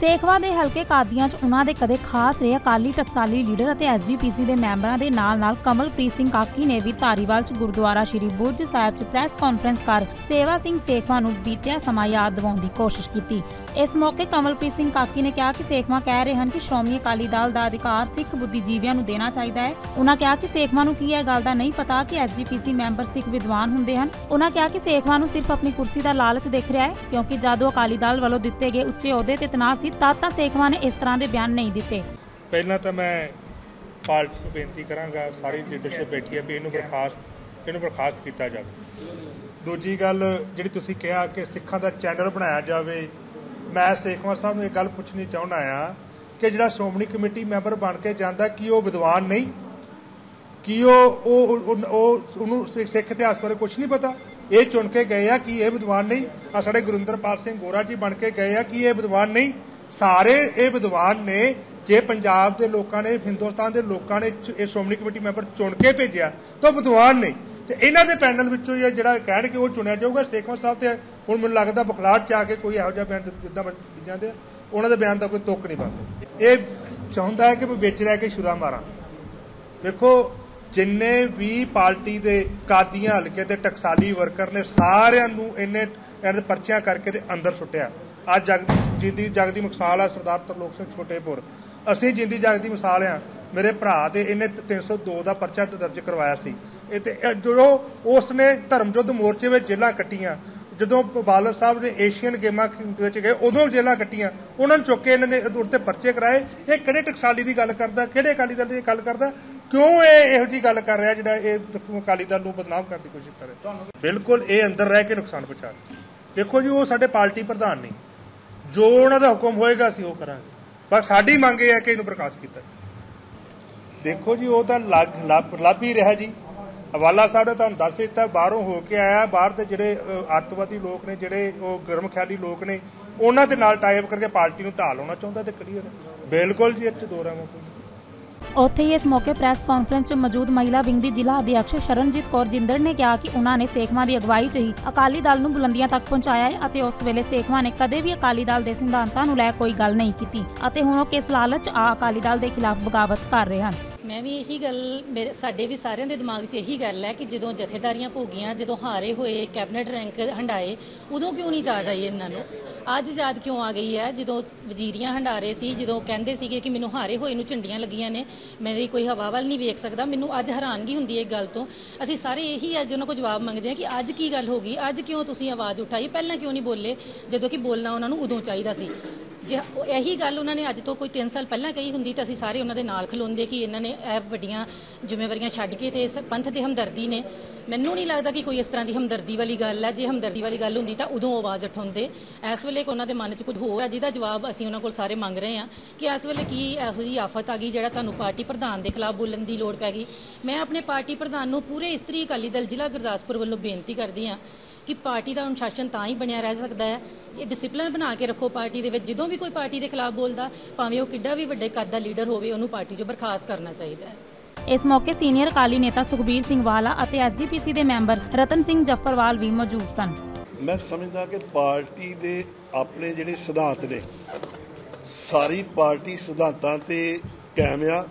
ਸੇਖਵਾ ਦੇ ਹਲਕੇ ਕਾਦੀਆਂ 'ਚ ਉਹਨਾਂ ਦੇ ਕਦੇ ਖਾਸ ਰਹੇ ਅਕਾਲੀ ਟਕਸਾਲੀ ਲੀਡਰ ਅਤੇ ਐਸਜੀਪੀਸੀ ਦੇ ਮੈਂਬਰਾਂ ਦੇ ਨਾਲ-ਨਾਲ ਕਮਲਪ੍ਰੀਤ ਸਿੰਘ ਕਾਕੀ ਨੇ ਵੀ ਧਾਰੀਵਾਲ 'ਚ ਗੁਰਦੁਆਰਾ ਸ਼੍ਰੀ ਬੁਰਜ ਸਾਹਿਬ 'ਚ ਪ੍ਰੈਸ ਕਾਨਫਰੰਸ ਕਰ ਸੇਵਾ ਸਿੰਘ ਸੇਖਵਾ ਨੂੰ ਬੀਤਿਆ ਸਮਾਂ ਯਾਦ ਦਿਵਾਉਣ ਦੀ ਕੋਸ਼ਿਸ਼ ਕੀਤੀ। ਇਸ ਮੌਕੇ ਕਮਲਪ੍ਰੀਤ ਸਿੰਘ ਕਾਕੀ ਨੇ ਕਿਹਾ ਕਿ ਸੇਖਵਾ ਕਹਿ ਰਹੇ ਹਨ ਕਿ ਸ਼੍ਰੋਮਣੀ ਅਕਾਲੀ ਦਲ ਦਾ ਅਧਿਕਾਰ ਸਿੱਖ ਬੁੱਧੀਜੀਵੀਆਂ ਨੂੰ ਦੇਣਾ ਚਾਹੀਦਾ ਹੈ। ਉਹਨਾਂ ਕਿਹਾ ਕਿ ਸੇਖਵਾ ਨੂੰ ਕੀ ਇਹ ਗੱਲ ਦਾ ਨਹੀਂ ਪਤਾ ਕਿ ਐਸਜੀਪੀਸੀ ਮੈਂਬਰ ਸਿੱਖ ਵਿਦਵਾਨ ਹੁੰਦੇ ਹਨ। ਉਹਨਾਂ ਕਿਹਾ ਕਿ ਸੇਖਵਾ ਨੂੰ ਸਿਰਫ ਆਪਣੀ ਕੁਰਸੀ ਦਾ ਲਾਲਚ ਦਿਖ ਰਿਹਾ ਹੈ ਕਿਉਂਕਿ ਜਦੋਂ ਅਕਾਲੀ ਦਲ ਵੱਲੋਂ ਦਿੱਤੇ ਗਏ ਉੱਚੇ ਅਹੁਦੇ ਤੇ ਤਣਾਅ ਸੀ ਤਦ ਤਾਂ ਸੇਖਵਾ ਨੇ ਇਸ ਤਰ੍ਹਾਂ ਦੇ ਬਿਆਨ ਨਹੀਂ ਦਿੱਤੇ। ਪਹਿਲਾਂ ਤਾਂ ਮੈਂ ਪਾਰਟੀ ਨੂੰ ਬੇਨਤੀ ਕਰਾਂਗਾ, ਸਾਰੀ ਲੀਡਰਸ਼ਿਪ ਬੈਠੀ ਹੈ ਵੀ ਇਹਨੂੰ ਬਰਖਾਸਤ ਇਹਨੂੰ ਬਰਖਾਸਤ ਕੀਤਾ ਜਾਵੇ। ਦੂਜੀ ਗੱਲ ਜਿਹੜੀ ਤੁਸੀਂ ਕਿਹਾ ਕਿ ਸਿੱਖਾਂ ਦਾ ਚੈਨਲ ਬਣਾਇਆ ਜਾਵੇ, ਮੈਂ ਸੇਖਵਾ ਸਾਹਿਬ ਨੂੰ ਇਹ ਗੱਲ ਪੁੱਛਣੀ ਚਾਹੁੰਦਾ ਆ ਕਿ ਜਿਹੜਾ ਸ਼੍ਰੋਮਣੀ ਕਮੇਟੀ ਮੈਂਬਰ ਬਣ ਕੇ ਜਾਂਦਾ, ਕੀ ਉਹ ਵਿਦਵਾਨ ਨਹੀਂ? ਕੀ ਉਹ ਉਹ ਉਹਨੂੰ ਸਿੱਖ ਇਤਿਹਾਸ ਬਾਰੇ ਕੁਝ ਨਹੀਂ ਪਤਾ? ਇਹ ਚੁਣ ਕੇ ਗਏ ਆ ਕਿ ਇਹ ਵਿਦਵਾਨ ਨਹੀਂ? ਆ ਸਾਡੇ ਗੁਰਿੰਦਰਪਾਲ ਸਿੰਘ ਗੋਰਾ ਜੀ ਬਣ ਕੇ ਗਏ ਆ ਕਿ ਇਹ ਵਿਦਵਾਨ ਨਹੀਂ? ਸਾਰੇ ਇਹ ਵਿਦਵਾਨ ਨੇ ਜੇ ਪੰਜਾਬ ਦੇ ਲੋਕਾਂ ਨੇ, ਹਿੰਦੁਸਤਾਨ ਦੇ ਲੋਕਾਂ ਨੇ ਇਹ ਸ਼੍ਰੋਮਣੀ ਕਮੇਟੀ ਮੈਂਬਰ ਚੁਣ ਕੇ ਭੇਜਿਆ, ਤਾਂ ਉਹ ਵਿਦਵਾਨ ਨੇ। ਤੇ ਇਹਨਾਂ ਦੇ ਪੈਨਲ ਵਿੱਚੋਂ ਇਹ ਜਿਹੜਾ ਕਹਿਣਗੇ ਉਹ ਚੁਣਿਆ ਜਾਊਗਾ। ਸੇਖਵਾਂ ਸਾਹਿਬ ਤੇ ਹੁਣ ਮੈਨੂੰ ਲੱਗਦਾ ਬਖਲਾਟ ਚ ਆ ਕੇ ਕੋਈ ਇਹੋ ਜਿਹਾ ਬਿਆਨ ਦਿੱ- ਜਿੱਦਾਂ ਦਿੱਤੇ ਜਾਂਦੇ ਉਹਨਾਂ ਦੇ ਬਿਆਨ ਦਾ ਕੋਈ ਤੁੱਕ ਨਹੀਂ ਬਣਦਾ। ਇਹ ਚਾਹੁੰਦਾ ਹੈ ਕਿ ਮੈਂ ਵਿੱਚ ਰਹਿ ਕੇ ਸ਼ੁਰਾ ਮਾਰਾਂ। ਦੇਖੋ ਜਿੰਨੇ ਵੀ ਪਾਰਟੀ ਦੇ ਕਾਦੀਆਂ ਹਲਕੇ ਤੇ ਟਕਸਾਲੀ ਵਰਕਰ ਨੇ, ਸਾਰਿਆਂ ਨੂੰ ਇਹਨੇ, ਇਹਨਾਂ ਦੇ ਪਰਚੀਆਂ ਕਰਕੇ ਤੇ ਅੰਦਰ ਸੁੱਟਿਆ। ਅੱਜ ਜਗ ਜਿੰਦੀ ਜਗਦੀ ਮਿਸਾਲ ਆ ਸਰਦਾਰ ਤਰਲੋਕ ਸਿੰਘ ਛੋਟੇਪੁਰ। ਅਸੀਂ ਜਿੰਦੀ ਜਗਦੀ ਮਿਸਾਲ ਆ। ਮੇਰੇ ਭਰਾ ਤੇ ਇਹਨੇ 302 ਦਾ ਪਰਚਾ ਦਰਜ ਕਰਵਾਇਆ ਸੀ। ਇਹ ਤੇ ਜਦੋਂ ਉਸ ਨੇ ਧਰਮ ਯੁੱਧ ਮੋਰਚੇ ਵਿੱਚ ਜੇਲਾਂ ਕੱਟੀਆਂ, ਜਦੋਂ ਬਾਦਲ ਸਾਹਿਬ ਨੇ ਏਸ਼ੀਅਨ ਗੇਮਾਂ ਵਿੱਚ ਗਏ, ਉਦੋਂ ਜੇਲਾਂ ਕੱਟੀਆਂ। ਉਹਨਾਂ ਨੂੰ ਚੁੱਕ ਕੇ ਇਹਨਾਂ ਨੇ ਉੱਤੇ ਪਰਚੇ ਕਰਾਏ। ਇਹ ਕਿਹੜੇ ਟਕਸਾਲੀ ਦੀ ਗੱਲ ਕਰਦਾ? ਕਿਹੜੇ ਅਕਾਲੀ ਦਲ ਦੀ ਗੱਲ ਕਰਦਾ? ਕਿਉਂ ਇਹ ਇਹੋ ਜੀ ਗੱਲ ਕਰ ਰਿਹਾ ਜਿਹੜਾ ਇਹ ਅਕਾਲੀ ਦਲ ਨੂੰ ਬਦਨਾਮ ਕਰਨ ਦੀ ਕੋਸ਼ਿਸ਼ ਕਰ ਰਿਹਾ? ਬਿਲਕੁਲ ਇਹ ਅੰਦਰ ਰਹਿ ਕੇ ਨੁਕਸਾਨ ਪਹੁੰਚਾ ਰਿਹਾ। ਦੇਖੋ ਜੀ, ਉਹ ਸਾਡੇ ਪਾਰਟੀ ਪ੍ਰਧਾਨ ਨਹੀਂ ਜੋ ਉਹਨਾਂ ਦਾ ਹੁਕਮ ਹੋਏਗਾ, ਅਸੀਂ ਉਹ ਕਰਾਂਗੇ। ਪਰ ਸਾਡੀ ਮੰਗ ਇਹ ਹੈ ਕਿ ਇਹਨੂੰ ਪ੍ਰਕਾਸ਼ ਕੀਤਾ ਦੇਖੋ ਜੀ, ਉਹ ਤਾਂ ਲੱਗ ਲੱਭ ਹੀ ਰਿਹਾ ਜੀ। ਹਵਾਲਾ ਸਾਹਿਬ ਨੇ ਤੁਹਾਨੂੰ ਦੱਸ ਦਿੱਤਾ, ਬਾਹਰੋਂ ਹੋ ਕੇ ਆਇਆ। ਬਾਹਰ ਦੇ ਜਿਹੜੇ ਅੱਤਵਾਦੀ ਲੋਕ ਨੇ, ਜਿਹੜੇ ਉਹ ਗਰਮ ਖਿਆਲੀ ਲੋਕ ਨੇ, ਉਹਨਾਂ ਦੇ ਨਾਲ ਟਾਈਪ ਕਰਕੇ ਪਾਰਟੀ ਨੂੰ ਢਾਲ ਲਾਉਣਾ ਚਾਹੁੰਦਾ ਤੇ ਕਲੀਅਰ ਬਿਲਕੁਲ ਜੀ, ਇਹ ਚ ਦੋ ਰਾਵਾਂ ਕੋਈ ਉੱਥੇ ਹੀ ਇਸ ਮੌਕੇ ਪ੍ਰੈਸ ਕਾਨਫਰੰਸ 'ਚ ਮੌਜੂਦ ਮਹਿਲਾ ਵਿੰਗ ਦੀ ਜ਼ਿਲ੍ਹਾ ਅਧਿਕਸ਼ ਸ਼ਰਨਜੀਤ ਕੌਰ ਜਿੰਦੜ ਨੇ ਕਿਹਾ ਕਿ ਉਹਨਾਂ ਨੇ ਸੇਖਵਾਂ ਦੀ ਅਗਵਾਈ 'ਚ ਹੀ ਅਕਾਲੀ ਦਲ ਨੂੰ ਬੁਲੰਦੀਆਂ ਤੱਕ ਪਹੁੰਚਾਇਆ ਹੈ ਅਤੇ ਉਸ ਵੇਲੇ ਸੇਖਵਾਂ ਨੇ ਕਦੇ ਵੀ ਅਕਾਲੀ ਦਲ ਦੇ ਸਿਧਾਂਤਾਂ ਨੂੰ ਲੈ ਕੋਈ ਗੱਲ ਨਹੀਂ ਕੀਤੀ ਅਤੇ ਹੁਣ ਉਹ ਕਿਸ ਲਾਲਚ ਆ ਅਕਾਲੀ ਦਲ ਦੇ ਖਿਲਾਫ ਬਗਾਵਤ ਕਰ ਰਹੇ ਹਨ। ਮੈਂ ਵੀ ਇਹੀ ਗੱਲ ਮੇਰੇ ਸਾਡੇ ਵੀ ਸਾਰਿਆਂ ਦੇ ਦਿਮਾਗ 'ਚ ਇਹੀ ਗੱਲ ਹੈ ਕਿ ਜਦੋਂ ਜਥੇਦਾਰੀਆਂ ਭੋਗੀਆਂ, ਜਦੋਂ ਹਾਰੇ ਹੋਏ ਕੈਬਨਿਟ ਰੈਂਕ ਹੰਡਾਏ, ਉਦੋਂ ਕਿਉਂ ਨਹੀਂ ਯਾਦ ਆਈ ਇਹਨਾਂ ਨੂੰ? ਅੱਜ ਯਾਦ ਕਿਉਂ ਆ ਗਈ ਹੈ? ਜਦੋਂ ਵਜ਼ੀਰੀਆਂ ਹੰਡਾਰੇ ਸੀ, ਜਦੋਂ ਕਹਿੰਦੇ ਸੀਗੇ ਕਿ ਮੈਨੂੰ ਹਾਰੇ ਹੋਏ ਨੂੰ ਝੰਡੀਆਂ ਲੱਗੀਆਂ ਨੇ, ਮੇਰੀ ਕੋਈ ਹਵਾ ਵੱਲ ਨਹੀਂ ਵੇਖ ਸਕਦਾ, ਮੈਨੂੰ ਅੱਜ ਹੈਰਾਨਗੀ ਹੁੰਦੀ ਹੈ ਇਹ ਗੱਲ ਤੋਂ। ਅਸੀਂ ਸਾਰੇ ਇਹੀ ਅੱਜ ਉਹਨਾਂ ਕੋਲ ਜਵਾਬ ਮੰਗਦੇ ਹਾਂ ਕਿ ਅੱਜ ਕੀ ਗੱਲ ਹੋ ਗਈ? ਅੱਜ ਕਿਉਂ ਤੁਸੀਂ ਆਵਾਜ਼ ਉਠਾਈ? ਪਹਿਲਾਂ ਕਿਉਂ ਨਹੀਂ ਬੋਲੇ? ਜਦੋਂ ਕਿ ਬੋਲਣਾ ਉਹਨਾਂ ਨੂੰ ਉਦੋਂ ਚਾਹੀਦਾ ਸੀ। ਜੇ ਇਹੀ ਗੱਲ ਉਹਨਾਂ ਨੇ ਅੱਜ ਤੋਂ ਕੋਈ 3 ਸਾਲ ਪਹਿਲਾਂ ਕਹੀ ਹੁੰਦੀ ਤਾਂ ਅਸੀਂ ਸਾਰੇ ਉਹਨਾਂ ਦੇ ਨਾਲ ਖਲੋਂਦੇ ਕਿ ਇਹਨਾਂ ਨੇ ਇਹ ਵੱਡੀਆਂ ਜ਼ਿੰਮੇਵਾਰੀਆਂ ਛੱਡ ਕੇ ਤੇ ਇਸ ਪੰਥ ਦੇ ਹਮਦਰਦੀ ਨੇ। ਮੈਨੂੰ ਨਹੀਂ ਲੱਗਦਾ ਕਿ ਕੋਈ ਇਸ ਤਰ੍ਹਾਂ ਦੀ ਹਮਦਰਦੀ ਵਾਲੀ ਗੱਲ ਹੈ। ਜੇ ਹਮਦਰਦੀ ਵਾਲੀ ਗੱਲ ਹੁੰਦੀ ਤਾਂ ਉਦੋਂ ਆਵਾਜ਼ ਉਠਾਉਂਦੇ। ਇਸ ਵੇਲੇ ਉਹਨਾਂ ਦੇ ਮਨ 'ਚ ਕੁਝ ਹੋਰ ਹੈ ਜਿਹਦਾ ਜਵਾਬ ਅਸੀਂ ਉਹਨਾਂ ਕੋਲ ਸਾਰੇ ਮੰਗ ਰਹੇ ਹਾਂ ਕਿ ਇਸ ਵੇਲੇ ਕੀ ਇਹੋ ਜਿਹੀ ਆਫਤ ਆ ਗਈ ਜਿਹੜਾ ਤੁਹਾਨੂੰ ਪਾਰਟੀ ਪ੍ਰਧਾਨ ਦੇ ਖਿਲਾਫ ਬੋਲਣ ਦੀ ਲੋੜ ਪੈ ਗਈ। ਮੈਂ ਆਪਣੇ ਪਾਰਟੀ ਪ੍ਰਧਾਨ ਨੂੰ ਪੂਰੇ ਇਸਤਰੀ ਅਕਾਲੀ ਦਲ ਜ਼ਿਲ੍ਹਾ ਗੁਰਦਾਸਪੁਰ ਵੱਲੋਂ ਬੇਨਤੀ ਕਰਦੀ ਹਾਂ ਕਿ ਪਾਰਟੀ ਦਾ ਅਨੁਸ਼ਾਸਨ ਤਾਂ ਹੀ ਬਣਿਆ ਰਹਿ ਸਕਦਾ ਹੈ ਇਹ ਡਿਸਪਲਿਨ ਬਣਾ ਕੇ ਰੱਖੋ ਪਾਰਟੀ ਦੇ ਵਿੱਚ। ਜਦੋਂ ਵੀ ਕੋਈ ਪਾਰਟੀ ਦੇ ਖਿਲਾਫ ਬੋਲਦਾ ਭਾਵੇਂ ਉਹ ਕਿੱਡਾ ਵੀ ਵੱਡੇ ਕੱਦ ਦਾ ਲੀਡਰ ਹੋਵੇ ਉਹਨੂੰ ਪਾਰਟੀ 'ਚੋਂ ਬਰਖਾਸਤ ਕਰਨਾ ਚਾਹੀਦਾ ਹੈ। ਇਸ ਮੌਕੇ ਸੀਨੀਅਰ ਅਕਾਲੀ ਨੇਤਾ ਸੁਖਬੀਰ ਸਿੰਘ ਵਾਲਾ ਅਤੇ ਐਸਜੀਪੀਸੀ ਦੇ ਮੈਂਬਰ ਰਤਨ ਸਿੰਘ ਜੱਫਰਵਾਲ ਵੀ ਮੌਜੂਦ ਸਨ। ਮੈਂ ਸਮਝਦਾ ਕਿ ਪਾਰਟੀ ਦੇ ਆਪਣੇ ਜਿਹੜੇ ਸਿਧਾਂਤ ਨੇ ਸਾਰੀ ਪਾਰਟੀ ਸਿਧਾਂਤਾਂ ਤੇ ਕਾਇਮ ਆ।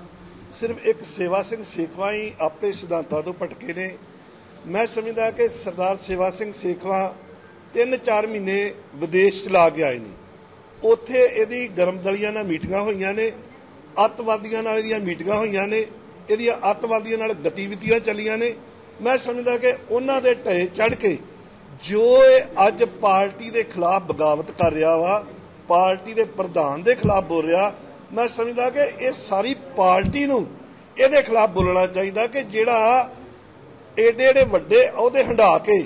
ਸਿਰਫ ਇੱਕ ਸੇਵਾ ਸਿੰਘ ਸੇਖਵਾ ਹੀ ਆਪਣੇ ਸਿਧਾਂਤਾਂ ਤੋਂ ਭਟਕੇ ਨੇ। ਮੈਂ ਸਮਝਦਾ ਕਿ ਸਰਦਾਰ ਸੇਵਾ ਸਿੰਘ ਸੇਖਵਾ 3-4 ਮਹੀਨੇ ਵਿਦੇਸ਼ ਚਲਾ ਕੇ ਆਏ ਨੇ। ਉੱਥੇ ਇਹਦੀ ਗਰਮਦਲੀਆਂ ਨਾਲ ਮੀਟਿੰਗਾਂ ਹੋਈਆਂ ਨੇ, ਅੱਤਵਾਦੀਆਂ ਨਾਲ ਇਹਦੀਆਂ ਮੀਟਿੰਗਾਂ ਹੋਈਆਂ ਨੇ, ਇਹਦੀਆਂ ਅੱਤਵਾਦੀਆਂ ਨਾਲ ਗਤੀਵਿਧੀਆਂ ਚੱਲੀਆਂ ਨੇ। ਮੈਂ ਸਮਝਦਾ ਕਿ ਉਹਨਾਂ ਦੇ ਢੇ ਚੜ ਕੇ ਜੋ ਇਹ ਅੱਜ ਪਾਰਟੀ ਦੇ ਖਿਲਾਫ ਬਗਾਵਤ ਕਰ ਰਿਹਾ ਵਾ, ਪਾਰਟੀ ਦੇ ਪ੍ਰਧਾਨ ਦੇ ਖਿਲਾਫ ਬੋਲ ਰਿਹਾ, ਮੈਂ ਸਮਝਦਾ ਕਿ ਇਹ ਸਾਰੀ ਪਾਰਟੀ ਨੂੰ ਇਹਦੇ ਖਿਲਾਫ ਬੋਲਣਾ ਚਾਹੀਦਾ ਕਿ ਜਿਹੜਾ ਏਡੇ ਏਡੇ ਵੱਡੇ ਅਹੁਦੇ ਹੰਢਾ ਕੇ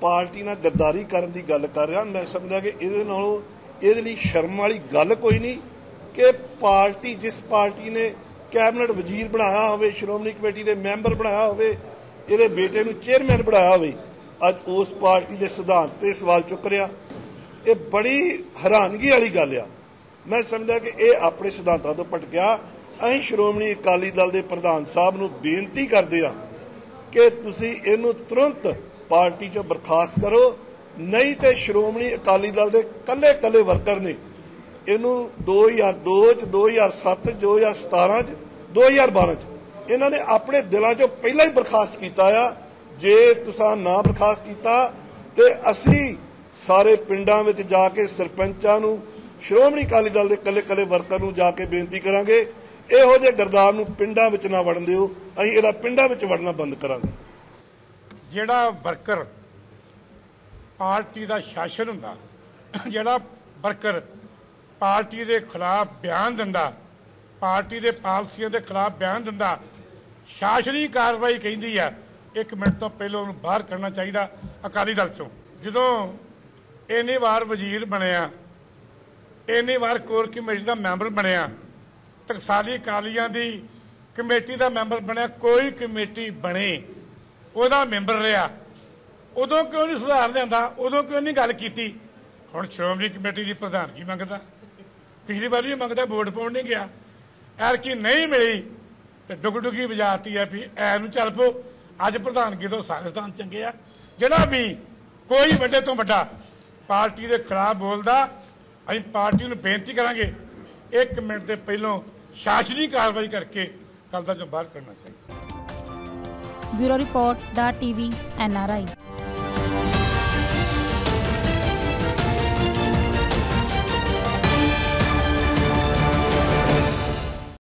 ਪਾਰਟੀ ਨਾਲ ਗੱਦਾਰੀ ਕਰਨ ਦੀ ਗੱਲ ਕਰ ਰਿਹਾ, ਮੈਂ ਸਮਝਦਾ ਕਿ ਇਹਦੇ ਨਾਲੋਂ ਇਹਦੇ ਲਈ ਸ਼ਰਮ ਵਾਲੀ ਗੱਲ ਕੋਈ ਨਹੀਂ ਕਿ ਪਾਰਟੀ, ਜਿਸ ਪਾਰਟੀ ਨੇ ਕੈਬਨਿਟ ਵਜ਼ੀਰ ਬਣਾਇਆ ਹੋਵੇ, ਸ਼੍ਰੋਮਣੀ ਕਮੇਟੀ ਦੇ ਮੈਂਬਰ ਬਣਾਇਆ ਹੋਵੇ, ਇਹਦੇ ਬੇਟੇ ਨੂੰ ਚੇਅਰਮੈਨ ਬਣਾਇਆ ਹੋਵੇ, ਅੱਜ ਉਸ ਪਾਰਟੀ ਦੇ ਸਿਧਾਂਤ ਤੇ ਸਵਾਲ ਚੁੱਕ ਰਿਹਾ। ਇਹ ਬੜੀ ਹੈਰਾਨਗੀ ਵਾਲੀ ਗੱਲ ਆ। ਮੈਂ ਸਮਝਦਾ ਕਿ ਇਹ ਆਪਣੇ ਸਿਧਾਂਤਾਂ ਤੋਂ ਭਟਕਿਆ। ਅਸੀਂ ਸ਼੍ਰੋਮਣੀ ਅਕਾਲੀ ਦਲ ਦੇ ਪ੍ਰਧਾਨ ਸਾਹਿਬ ਨੂੰ ਬੇਨਤੀ ਕਰਦੇ ਆ ਕਿ ਤੁਸੀਂ ਇਹਨੂੰ ਤੁਰੰਤ ਪਾਰਟੀ ਚੋਂ ਬਰਖਾਸਤ ਕਰੋ। ਨਹੀਂ ਤੇ ਸ਼੍ਰੋਮਣੀ ਅਕਾਲੀ ਦਲ ਦੇ ਕੱਲੇ ਕੱਲੇ ਵਰਕਰ ਨੇ। ਇਹਨੂੰ 2002 ਚ 2007 ਚ 2017 ਚ 2012 ਚ। ਇਹਨਾਂ ਨੇ ਆਪਣੇ ਦਿਲਾਂ 'ਚੋਂ ਪਹਿਲਾਂ ਹੀ ਬਰਖਾਸਤ ਕੀਤਾ ਆ। ਜੇ ਤੁਸੀਂ ਨਾ ਬਰਖਾਸਤ ਕੀਤਾ ਤੇ ਅਸੀਂ ਸਾਰੇ ਪਿੰਡਾਂ ਵਿੱਚ ਜਾ ਕੇ ਸਰਪੰਚਾਂ ਨੂੰ, ਸ਼੍ਰੋਮਣੀ ਅਕਾਲੀ ਦਲ ਦੇ ਕੱਲੇ ਕੱਲੇ ਵਰਕਰ ਨੂੰ ਜਾ ਕੇ ਬੇਨਤੀ ਕਰਾਂਗੇ। ਇਹੋ ਜਿਹੇ ਗਰਦਾਰ ਨੂੰ ਪਿੰਡਾਂ ਵਿੱਚ ਨਾ ਵੜਨ ਦਿਓ। ਅਸੀਂ ਇਹਦਾ ਪਿੰਡਾਂ ਵਿੱਚ ਵੜਨਾ ਬੰਦ ਕਰਾਂਗੇ। ਜਿਹੜਾ ਵਰਕਰ ਪਾਰਟੀ ਦਾ ਸ਼ਾਸਨ ਹੁੰਦਾ, ਜਿਹੜਾ ਵਰਕਰ ਪਾਰਟੀ ਦੇ ਖਿਲਾਫ ਬਿਆਨ ਦਿੰਦਾ, ਪਾਰਟੀ ਦੇ ਪਾਲਸੀਆਂ ਦੇ ਖਿਲਾਫ ਬਿਆਨ ਦਿੰਦਾ, ਸ਼ਾਸਨੀ ਕਾਰਵਾਈ ਕਹਿੰਦੀ ਆ, ਇੱਕ ਮਿੰਟ ਤੋਂ ਪਹਿਲਾਂ ਉਹਨੂੰ ਬਾਹਰ ਕਰਨਾ ਚਾਹੀਦਾ ਅਕਾਲੀ ਦਲ ਚੋਂ। ਜਦੋਂ ਇੰਨੀ ਵਾਰ ਵਜ਼ੀਰ ਬਣਿਆ, ਇੰਨੀ ਵਾਰ ਕੋਰ ਕਮੇਟੀ ਦਾ ਮੈਂਬਰ ਬਣਿਆ ਟਕਸਾਲੀ ਅਕਾਲੀਆਂ ਦੀ ਕਮੇਟੀ ਦਾ ਮੈਂਬਰ ਬਣਿਆ, ਕੋਈ ਕਮੇਟੀ ਬਣੇ ਉਹਦਾ ਮੈਂਬਰ ਰਿਹਾ। ਉਦੋਂ ਕਿਉਂ ਨਹੀਂ ਸੁਧਾਰ ਲਿਆਂਦਾ? ਉਦੋਂ ਕਿਉਂ ਨਹੀਂ ਗੱਲ ਕੀਤੀ? ਹੁਣ ਸ਼੍ਰੋਮਣੀ ਕਮੇਟੀ ਦੀ ਪ੍ਰਧਾਨਗੀ ਮੰਗਦਾ। ਪਿਛਲੀ ਵਾਰੀ ਵੀ ਮੰਗਦਾ, ਵੋਟ ਪਾਉਣ ਨਹੀਂ ਗਿਆ। ਐਰ ਕੀ ਨਹੀਂ ਮਿਲੀ ਤੇ ਡੁਗ ਡੁਗੀ ਵਜਾਤੀ ਹੈ ਵੀ ਐ ਨੂੰ ਚੱਲ ਪੋ। ਅੱਜ ਪ੍ਰਧਾਨਗੀ ਤੋਂ ਸਾਰੇ ਚੰਗੇ ਆ। ਜਿਹੜਾ ਵੀ ਕੋਈ ਵੱਡੇ ਤੋਂ ਵੱਡਾ ਪਾਰਟੀ ਦੇ ਖਿਲਾਫ ਬੋਲਦਾ, ਅਸੀਂ ਪਾਰਟੀ ਨੂੰ ਬੇਨਤੀ ਕਰਾਂਗੇ, ਇੱਕ ਮਿੰਟ ਦੇ ਪਹਿਲਾਂ ਸ਼ਾਸਨੀ ਕਾਰਵਾਈ ਕਰਕੇ ਕੱਲ ਦਾ ਚੋਂ ਬਾਹਰ ਕਰਨਾ ਚਾਹੀਦਾ। Bureau Report, Da TV, NRI.